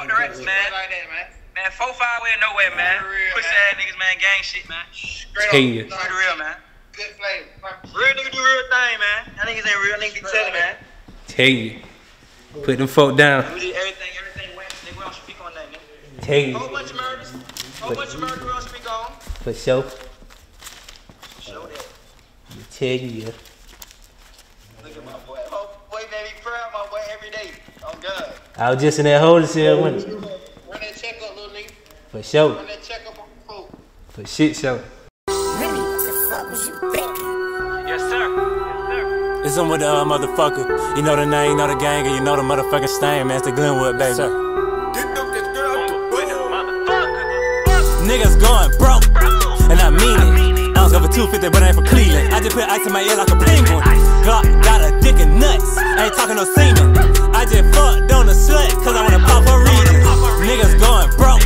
Fuck the rest, man. Like that, man. Man, four five way nowhere, man. Real, Pussy man. ass niggas, man. Gang shit, man. Straight Hey. up. Keep it real, man. Good flavor. Real nigga do real thing, man. Y'all niggas ain't real. Niggas be telling, man. Tell you. Put them folk down. We did everything, everything went. Nigga, we don't speak on that, man. Tell you. Whole bunch of murders. Whole bunch of murders we don't speak on. For sure. Show that. Tell you. Look at my. Boy, made me proud, my boy, every day. Oh, God. I was just in that holding cell with him. Run that check up, little nigga. For sure. Run that check up on the food. For shit show. Really, what the fuck was you thinking? Yes, sir. Yes, sir. It's on with the uh, motherfucker. You know the name, you know the gang, and you know the motherfucking stain, man. It's the Glenwood, baby. Niggas going broke, and I mean it. Ounce over 250, but I ain't for Cleveland. I just put ice in my ear like a penguin. Glock got a dick and nuts. Ain't talking no semen. I just fucked on a slut, cause I wanna pop her reading. Niggas going broke,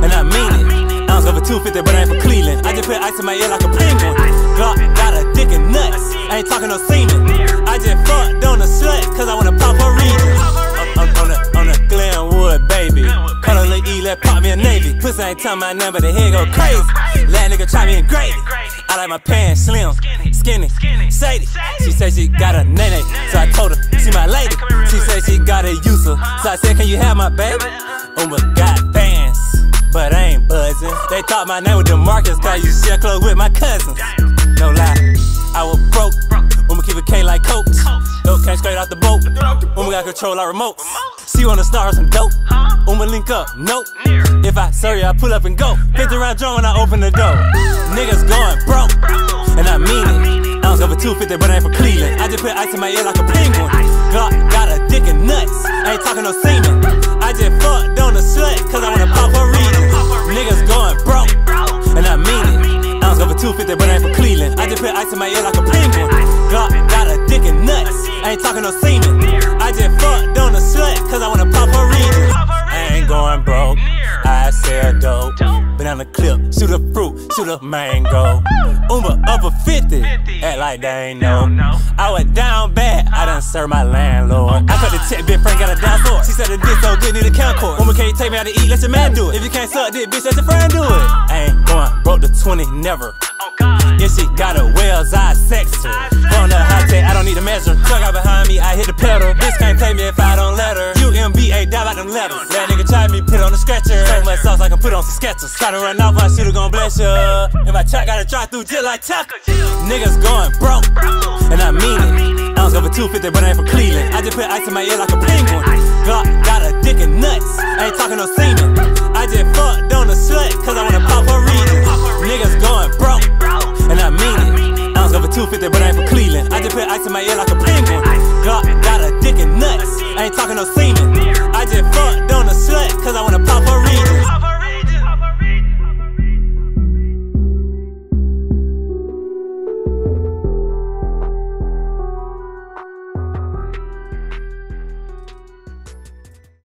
and I mean it. Ounce over 250, but I ain't for Cleveland. I just put ice in my ear like a penguin. Glock got a dick and nuts. Ain't talking no semen. I just pop Navy. Pussy ain't talking my but the head go crazy. Let nigga try me in gravy. I like my pants slim, skinny, shady. She said she got a nene, so I told her she my lady. She said she got a user, so I said, Can you have my baby? Oh Uma got fans, but I ain't buzzing. They thought my name was DeMarcus, cause you share clothes with my cousins. Control our remotes. She wanna start some dope. Uma link up, nope. If I sorry, I pull up and go. 50 round drum when I open the door. Niggas going broke, and I mean it. I Ounce over 250, but I ain't for Cleveland. I just put ice in my ear like a penguin. Glock got a dick and nuts. Ain't talking no semen. I just fucked on a slut, cause I wanna pop her reading. Niggas going broke, and I mean it. I Ounce over 250, but I ain't for Cleveland. I just put ice in my ear like a penguin. Glock got a dick and nuts. Ain't talking no semen. Dope. Banana clip, shoot a fruit, shoot a mango. Uma up a 50, act like they ain't know. I went down bad, I done served my landlord. I cut the check, Big Frank got a down sword. She said the dick so good, need a count cord. Uma can't take me out to eat, let your man do it. If you can't suck dick, bitch, let your friend do it. I ain't going broke the 20, never. Yeah, she got a whale's eye sex her. On the high tech, I don't need a measure. Truck out behind me, I hit the pedal. Bitch can't pay me if I don't let her. UMBA, die by them letters. The stretcher. So much sauce, I can put on some sketches. Try to run off, my shooter gon' bless ya. And my truck gotta drive through just like Tucker. Niggas going broke, and I mean it. Ounce over 250, but I ain't for Cleveland. I just put ice in my ear like a penguin. Glock got a dick and nuts. Ain't talking no semen. I just fucked on a slut, cause I wanna pop her reading. Niggas going broke, and I mean it. Ounce over 250, but I ain't for Cleveland. I just put ice in my ear like